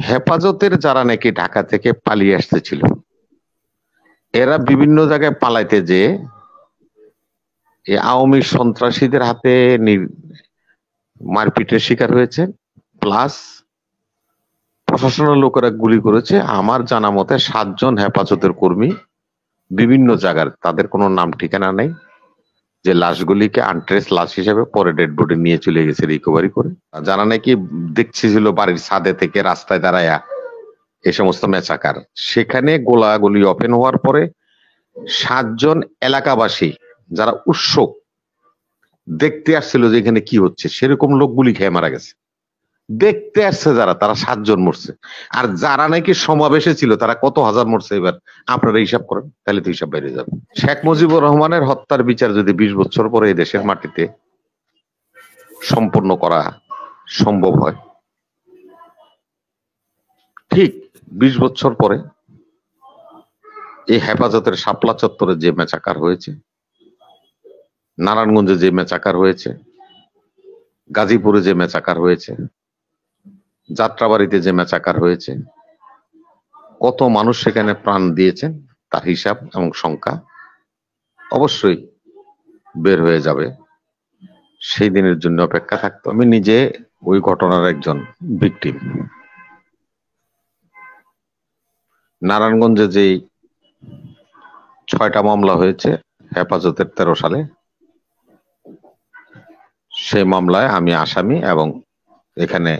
হেফাজতের যারা নাকি ঢাকা থেকে পালিয়ে আসতেছিল, এরা বিভিন্ন জায়গায় পালাইতে যে আওয়ামী সন্ত্রাসীদের হাতে মারপিটের শিকার হয়েছে, প্লাস প্রশাসনের লোকেরা গুলি করেছে। আমার জানা মতে সাতজন হেফাজতের কর্মী বিভিন্ন জায়গার, তাদের কোনো নাম ঠিকানা নেই। যে লাশগুলিকে আনট্রেস লাশ হিসেবে পরে ডেড বডি নিয়ে চলে গেছে রিকভারি করে। যারা নাকি দেখছিল বাড়ির ছাদে থেকে রাস্তায় দাঁড়ায়া এ সমস্ত মেচাকার সেখানে গোলাগুলি ওপেন হওয়ার পরে সাতজন এলাকাবাসী যারা উৎসুক, দেখতে আসছিল যে এখানে কি হচ্ছে, সেরকম লোকগুলি খেয়ে মারা গেছে। দেখতে আসছে যারা, তারা সাতজন মরছে। আর যারা নাকি সমাবেশে ছিল, তারা কত হাজার মরছে এবার? আপনারা হিসাব করেন, তাহলে তো হিসাব বেড়ে যাবে। শেখ মুজিবুর রহমানের হত্যার বিচার যদি বিশ বছর পরে এই দেশের মাটিতে সম্পন্ন করা সম্ভব হয়, ঠিক বিশ বছর পরে এই হেফাজতের শাপলা চত্বরে যে মেচাকার হয়েছে, নারায়ণগঞ্জে যে মেচাকার হয়েছে, গাজীপুরে যে মেচাকার হয়েছে যাত্রাবাড়িতে যে মেচাকার হয়েছে, কত মানুষ সেখানে প্রাণ দিয়েছেন, তার হিসাব এবং সংখ্যা অবশ্যই বের হয়ে যাবে। সেই দিনের জন্য অপেক্ষা থাকতো। আমি নিজে ওই ঘটনার একজন ভিকটিম। নারায়ণগঞ্জে যেই ছয়টা মামলা হয়েছে, হেফাজতের তেরো সালে, সেই মামলায় আমি আসামি এবং এখানে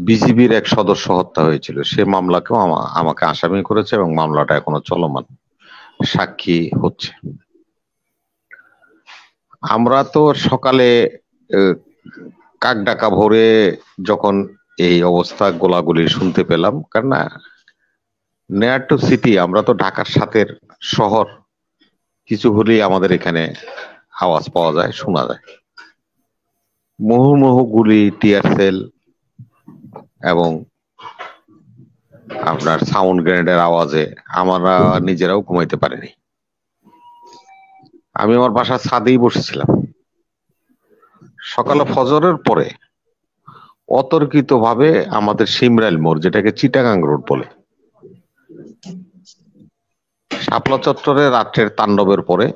বিজিবির এক সদস্য হত্যা হয়েছিল। সে মামলাকেও আমা- আমাকে আসামি করেছে এবং মামলাটা এখনও চলমান। সাক্ষী হচ্ছে। আমরা তো সকালে আহ, কাক ডাকা ভোরে যখন এই অবস্থা গোলাগুলি শুনতে পেলাম কারণ নেয়ার টু সিটি আমরা তো ঢাকার সাথে শহর কিছু হলেই আমাদের এখানে আওয়াজ পাওয়া যায় শোনা যায়। মুহুর্মুহু গুলি টিয়ার সেল এবং আপনার সাউন্ড গ্রেনেডের আওয়াজে আমরা নিজেরাও ঘুমাইতে পারিনি। আমি আমার বাসার ছাদেই বসেছিলাম। সকালে ফজরের পরে অতর্কিত ভাবে আমাদের সিমরাইল মোড়, যেটাকে চিটাগাং রোড বলে, শাপলা চত্বরে রাত্রের তাণ্ডবের পরে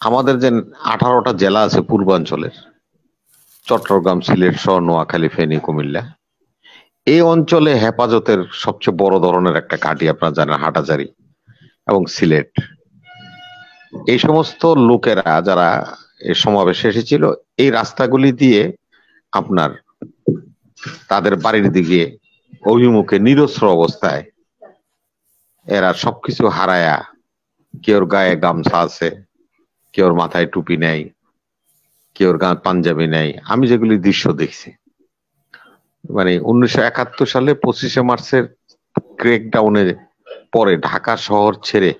আমাদের যে আঠারোটা জেলা আছে পূর্বাঞ্চলের চট্টগ্রাম, সিলেট সহ নোয়াখালী, ফেনী, কুমিল্লা। এই অঞ্চলে হেফাজতের সবচেয়ে বড় ধরনের একটা ঘাঁটি আপনারা জানেন, হাটাজারি এবং সিলেট। এই সমস্ত লোকেরা যারা সমাবেশে এসেছিল, এই রাস্তাগুলি দিয়ে আপনার তাদের বাড়ির দিকে অভিমুখে নিরস্ত্র অবস্থায় এরা সবকিছু হারায়া, কেউর গায়ে গামছা আছে, কেউর মাথায় টুপি নেই কেউর গা পাঞ্জাবি নেই আমি যেগুলি দৃশ্য দেখছি। মানে উনিশশো একাত্তর সালে পঁচিশে মার্চের ক্রেকডাউনে পরে ঢাকা শহর ছেড়ে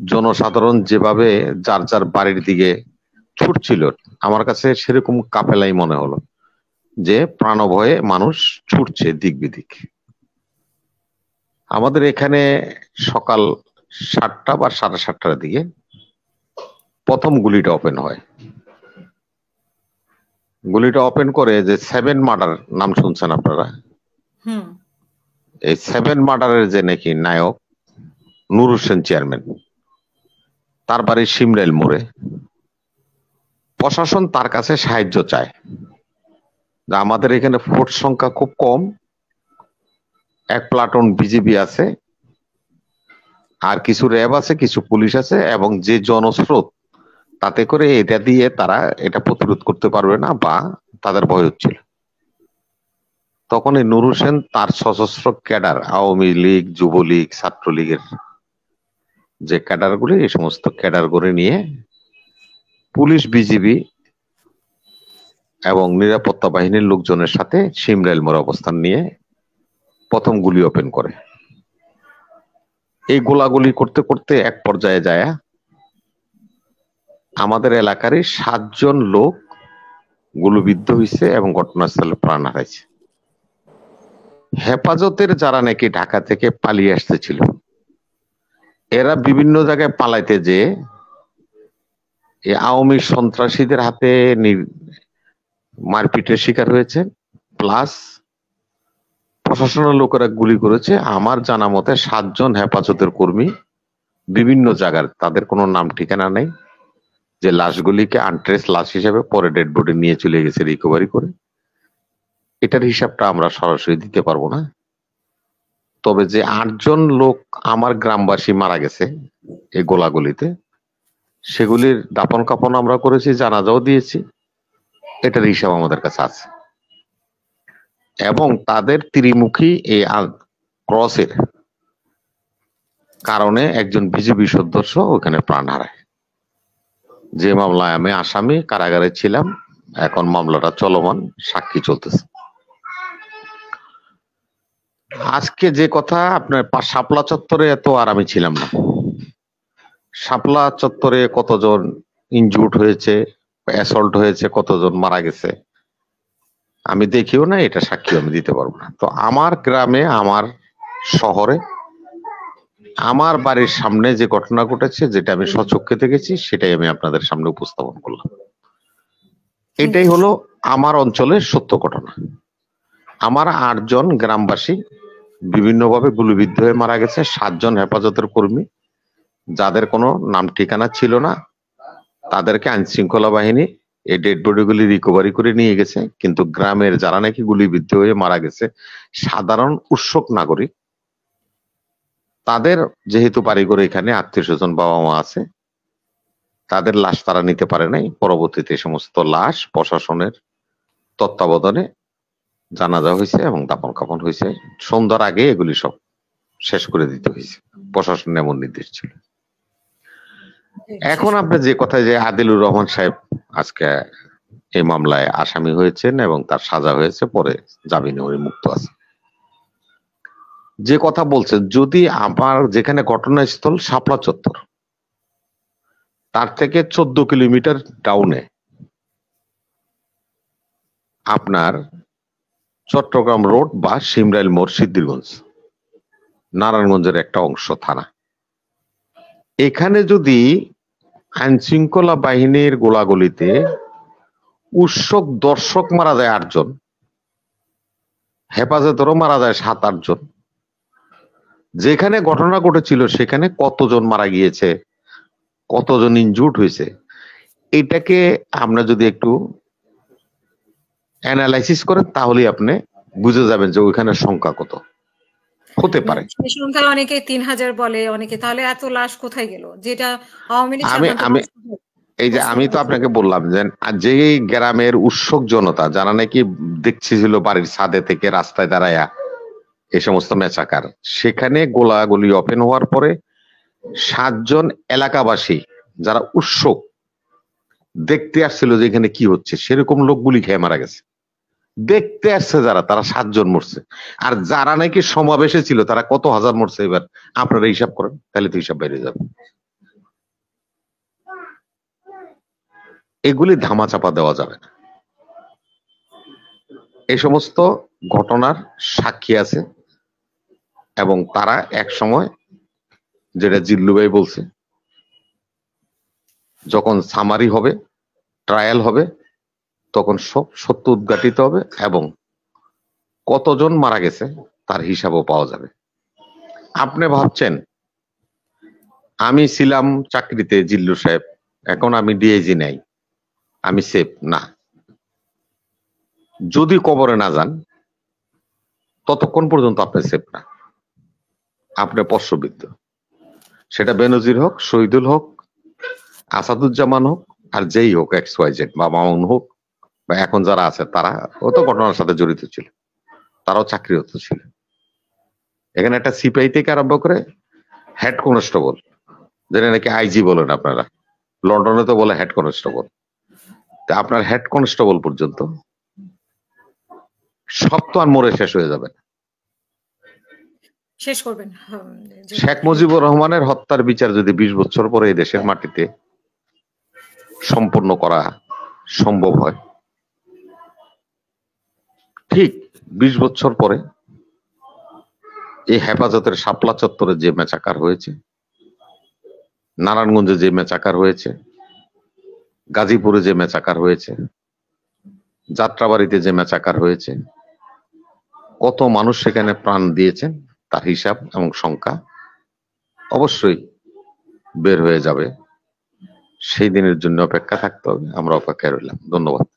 জনসাধারণ যেভাবে যার যার বাড়ির দিকে ছুটছিল, আমার কাছে সেরকম কাপেলাই মনে হলো যে প্রাণভয়ে মানুষ ছুটছে দিক বিদিক। আমাদের এখানে সকাল সাতটা বা সাড়ে সাতটার দিকে প্রথম গুলিটা ওপেন হয়। গুলিটা ওপেন করে যে সেভেন মার্ডার নাম শুনছেন আপনারা? এই সেভেন মার্ডারের যে নাকি নায়ক নুর হোসেন চেয়ারম্যান তার বাড়ি সিমরেল মোড়ে। প্রশাসন তার কাছে সাহায্য চায়। যে আমাদের এখানে ভোট সংখ্যা খুব কম। এক প্লাটুন বিজিবি আছে। আর কিছু র্যাব আছে কিছু পুলিশ আছে এবং যে জনস্রোত তাতে করে এটা দিয়ে তারা এটা প্রতিরোধ করতে পারবে না বা তাদের ভয় হচ্ছিল তখন এই নুর হোসেন তার সশস্ত্র ক্যাডার, আওয়ামী লীগ, যুবলীগ, ছাত্রলীগের যে ক্যাডার গুলি এই সমস্ত ক্যাডার করে নিয়ে পুলিশ, বিজিবি এবং নিরাপত্তা বাহিনীর লোকজনের সাথে সিমরেল মোড় অবস্থান নিয়ে প্রথম গুলি ওপেন করে। এই গোলাগুলি করতে করতে এক পর্যায়ে যায় আমাদের এলাকারই সাতজন লোক গুলিবিদ্ধ হয়েছে এবং ঘটনাস্থলে প্রাণ হারাইছে। হেফাজতের যারা নাকি ঢাকা থেকে পালিয়ে আসতেছিল, এরা বিভিন্ন জায়গায় পালাইতে যে আওয়ামী সন্ত্রাসীদের হাতে মারপিটের শিকার হয়েছে, প্লাস প্রশাসনের লোকেরা গুলি করেছে। আমার জানা মতে সাতজন হেফাজতের কর্মী বিভিন্ন জায়গার, তাদের কোনো নাম ঠিকানা নেই। যে লাশগুলিকে আনট্রেস লাশ হিসেবে পরে ডেড বডি নিয়ে চলে গেছে রিকভারি করে, এটার হিসাবটা আমরা সরাসরি দিতে পারব না। তবে যে আটজন লোক আমার গ্রামবাসী মারা গেছে এই গোলাগুলিতে, সেগুলির দাপন কাপন আমরা করেছি, জানাজাও দিয়েছি, এটার হিসাব আমাদের কাছে আছে। এবং তাদের ত্রিমুখী এই ক্রসের কারণে একজন বিজেপি সদস্য ওখানে প্রাণ হারায়। যে মামলায় আমি আসামি, কারাগারে ছিলাম, এখন মামলাটা চলমান, সাক্ষী চলতেছে। আজকে যে কথা, আপনার শাপলা চত্বরে এত আর আমি ছিলাম না। শাপলা চত্বরে কতজন ইনজুর্ড হয়েছে অ্যাসল্ট হয়েছে, কতজন মারা গেছে, আমি দেখিও না, এটা সাক্ষী আমি দিতে পারব না। তো আমার গ্রামে, আমার শহরে আমার বাড়ির সামনে যে ঘটনা ঘটেছে, যেটা আমি স্বচক্ষে দেখেছি, সেটাই আমি আপনাদের সামনে উপস্থাপন করলাম। এটাই হলো আমার অঞ্চলের সত্য ঘটনা। আমার আটজন গ্রামবাসী বিভিন্নভাবে গুলিবিদ্ধ হয়ে মারা গেছে। সাতজন হেফাজতের কর্মী, যাদের কোনো নাম ঠিকানা ছিল না, তাদেরকে আইন শৃঙ্খলা বাহিনী এই ডেড বডিগুলি রিকভারি করে নিয়ে গেছে। কিন্তু গ্রামের যারা নাকি গুলিবিদ্ধ হয়ে মারা গেছে, সাধারণ উৎসুক নাগরিক তাদের যেহেতু বাড়িঘর এখানে আত্মীয় স্বজন বাবা মা আছে, তাদের লাশ তারা নিতে পারে নাই। পরবর্তীতে সমস্ত লাশ প্রশাসনের তত্ত্বাবধানে জানাজা হয়েছে এবং দাপন কাপন হয়েছে। সন্ধ্যার আগে এগুলি সব শেষ করে দিতে হয়েছে। প্রশাসনের এমন নির্দেশ ছিল। এখন আপনি যে কথা যে আদিলুর রহমান সাহেব আজকে এই মামলায় আসামি হয়েছেন এবং তার সাজা হয়েছে, পরে জামিনে উনি মুক্ত আছে যে কথা বলছেন যদি আমার যেখানে ঘটনাস্থল শাপলা চত্বর, তার থেকে চোদ্দ কিলোমিটার ডাউনে আপনার চট্টগ্রাম রোড বা সিমরাইল মোড় সিদ্ধিরগঞ্জ, নারায়ণগঞ্জের একটা অংশ থানা। এখানে যদি আইন শৃঙ্খলা বাহিনীর গোলাগুলিতে উৎসক দর্শক মারা যায় আটজন, হেফাজতেরও মারা যায় সাত আটজন যেখানে ঘটনা ঘটেছিল সেখানে কতজন মারা গিয়েছে কতজন ইনজুর্ড হয়েছে এটাকে আমরা যদি একটু অ্যানালাইসিস করেন তাহলে আপনি বুঝে যাবেন যে ওইখানে সংখ্যা কত। হতে পারে। সংখ্যা অনেকে তিন হাজার বলে অনেকে তাহলে এত লাশ কোথায় গেল? যেটা আমি আমি এই যে আমি তো আপনাকে বললাম যে আর যে গ্রামের উৎসুক জনতা যারা নাকি দেখছিল বাড়ির ছাদে থেকে রাস্তায় দাঁড়ায়া এই সমস্ত মেচাকার সেখানে গোলাগুলি ওপেন হওয়ার পরে সাতজন এলাকাবাসী যারা উৎসুক দেখতে আসছিল যে এখানে কি হচ্ছে, সেরকম লোক গুলি খেয়ে মারা গেছে। দেখতে আসছে যারা, তারা সাতজন মরছে। আর যারা নাকি সমাবেশে ছিল, তারা কত হাজার মরছে এবার? আপনারা হিসাব করেন, তাহলে তো হিসাব বাইরে যাবে। এগুলি ধামাচাপা দেওয়া যাবে না। এই সমস্ত ঘটনার সাক্ষী আছে। এবং তারা এক সময় যেটা জিল্লু ভাই বলছে, যখন সামারি হবে ট্রায়াল হবে, তখন সব সত্য উদ্ঘাটিত হবে এবং কতজন মারা গেছে তার হিসাবও পাওয়া যাবে। আপনি ভাবছেন, আমি ছিলাম চাকরিতে জিল্লু সাহেব, এখন আমি ডিআইজি নাই, আমি সেফ না। যদি কবরে না যান, ততক্ষণ পর্যন্ত আপনি সেফ না। আপনি পশ্রবিদ্ধ সেটা বেনজির হোক, শহীদুল হোক, আসাদুজ্জামান হোক, আর যেই হোক এক্স ওয়াই জেড বা মামুন হোক, বা এখন যারা আছে তারা, ও তো ঘটনার সাথে জড়িত ছিল। তারাও চাকরিরত ছিল। এখানে একটা সিপিআই থেকে আরম্ভ করে হেড কনস্টেবল যেটা নাকি আইজি বলেন আপনারা। লন্ডনে তো বলে হেড কনস্টেবল আপনার হেড কনস্টেবল পর্যন্ত সব তো আর মরে শেষ হয়ে যাবে না। শেষ করবেন শেখ মুজিবুর রহমানের হত্যার বিচার যদি বিশ বছর পরে দেশের মাটিতে সম্পন্ন করা সম্ভব হয়, ঠিক বিশ বছর পরে এই হেফাজতের শাপলা চত্বরে যে মেচাকার হয়েছে, নারায়ণগঞ্জে যে মেচাকার হয়েছে, গাজীপুরে যে মেচাকার হয়েছে, যাত্রাবাড়িতে যে মেচাকার হয়েছে, কত মানুষ সেখানে প্রাণ দিয়েছেন তার হিসাব এবং সংখ্যা অবশ্যই বের হয়ে যাবে। সেই দিনের জন্য অপেক্ষা থাকতে হবে। আমরা অপেক্ষায় রইলাম। ধন্যবাদ।